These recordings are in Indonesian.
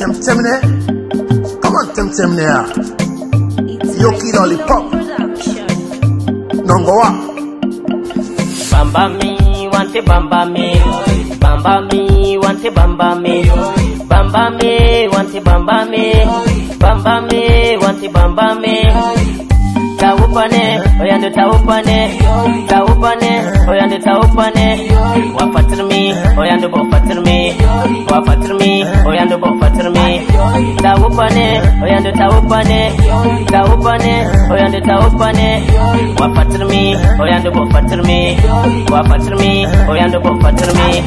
tem tem ne. Come on tem tem ne. Yoki lollipop. Nongo wa. Bamba me, want to bamba me. Bamba me, want to bamba me. Bamba me, want to bamba me. Bamba me, want to bamba me. Taupane, oyande taupane. Taupane, oyande taupane. Wafatir me, oyande bofatir me. Wafatir me, oyande bofatir me. taupane oya ndo taupane taupane oya ndo taupane. Wafatir mi oya ndo bofatir mi wafatir mi oya ndo bofatir mi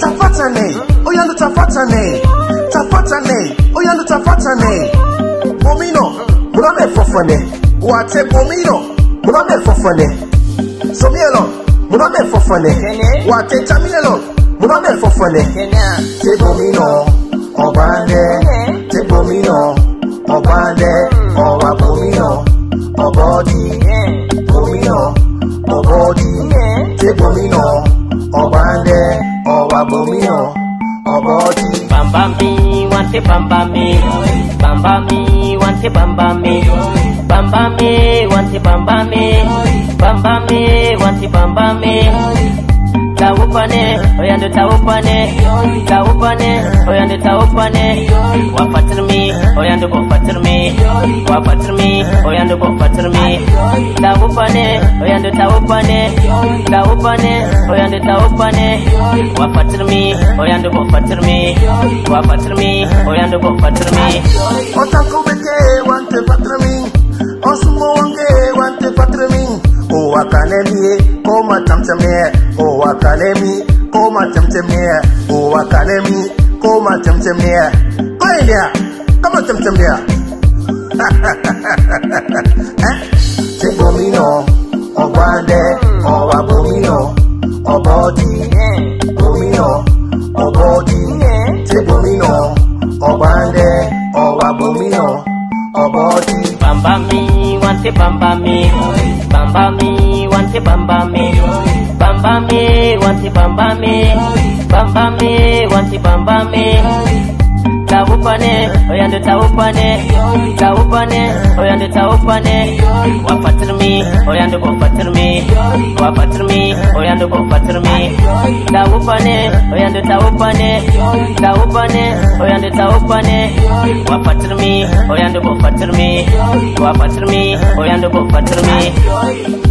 tafatane oya ndo tafatane tafatane oya ndo tafatane bomino bulame fofane wate bomino bulame fofane. Somielo bulame fofane wate tamielo bulame fofane. Tebomino ọ̀pálẹ̀ ọ̀wà gómìnà ọ̀bọ̀dì gómìnà ọ̀bọ̀dì tẹ gómìnà ọ̀pálẹ̀ ọ̀wà gómìnà ọ̀bọ̀dì. bàbá mi wá sí bàbá mi bàbá mi wá sí bàbá mi bàbá mi wá sí bàbá mi bàbá mi wá sí bàbá mi taupane oyande taupane taupane oyande taupane wapatirmi Wafatir me, oyande bofatir me. Wafatir me, oyande bofatir me. Taupane, oyande taupane. Taupane, oyande taupane. Wafatir me, oyande bofatir me. Wafatir me, oyande bofatir me. Otanko beke wante patrami. Osumo wange wante patrami. O wakanemi koma tamtame. O wakanemi koma tamtame. O wakanemi koma tamtame. Koilia, kama tamtame. Eh? Te bomino, obande, owa bomino, obodi, bomino, obodi, te bomino, obande, owa bomino, obodi. Bamba me, want to bamba me. Bamba me, want to bamba me. Bamba me, want to bamba me. Bamba me, want to bamba me. Taupane, oyande taupane. Taupane, oyande taupane. Wafatir me, oyande bofatir me. Wafatir me, oyande bofatir me. Taupane, oyande taupane. Taupane, oyande taupane. Wafatir me, oyande bofatir me. Wafatir me, oyande bofatir me.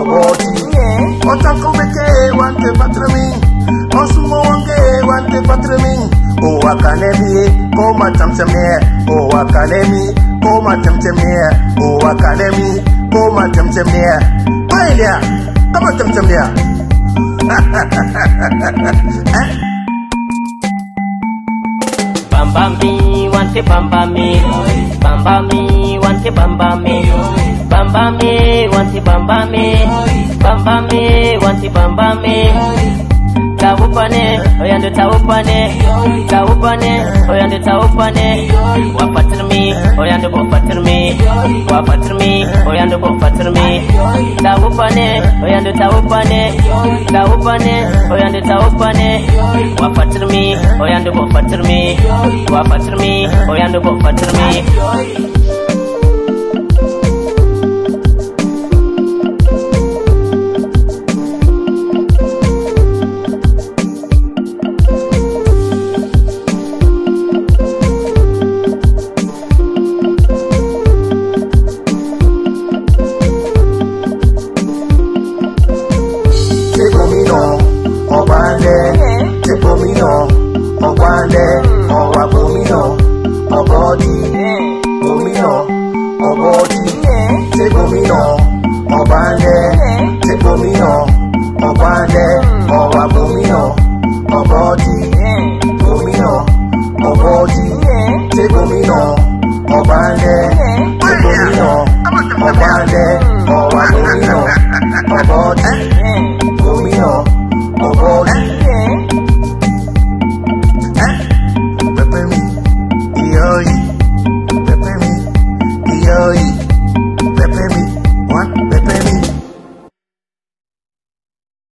Obodi. Otako beke wante patrami, osumo wange wante patrami. O wakanemi, koma tamtame, o wakanemi, koma tamtame, o wakanemi, koma tamtame. Koilia, kama tamtame. Bamba me, want to bamba me. Bamba me, want to bamba me. Bamba me, want to bamba me. Bamba me, want to bamba me. Taupane, oyande taupane. Taupane, oyande taupane. Wafatir me, oyande bofatir me. Wafatir me, oyande bofatir me. Taupane, oyande taupane. Taupane, oyande taupane. Wafatir me, oyande bofatir me. Wafatir me, oyande bofatir me. body.